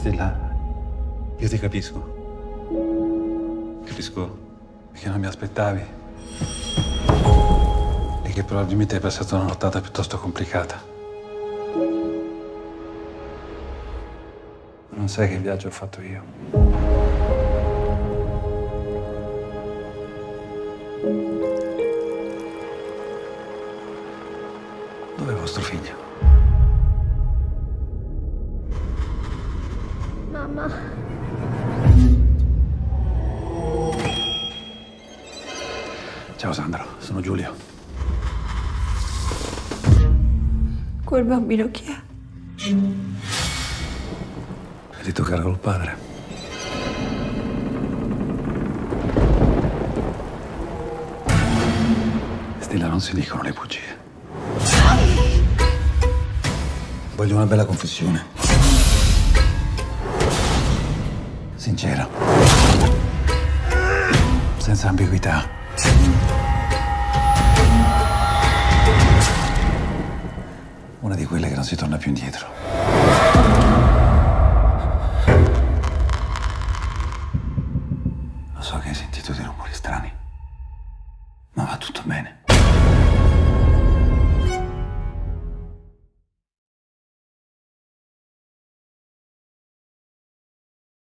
Stella, io ti capisco. Capisco che non mi aspettavi. E che probabilmente hai passato una nottata piuttosto complicata. Non sai che viaggio ho fatto io. Dov'è vostro figlio? Mamma. Ciao Sandro, sono Giulio. Quel bambino chi è? Vedi toccare col padre. Stella, non si dicono le bugie. Voglio una bella confessione. Sincera. Senza ambiguità. Una di quelle che non si torna più indietro. Lo so che hai sentito dei rumori strani, ma va tutto bene.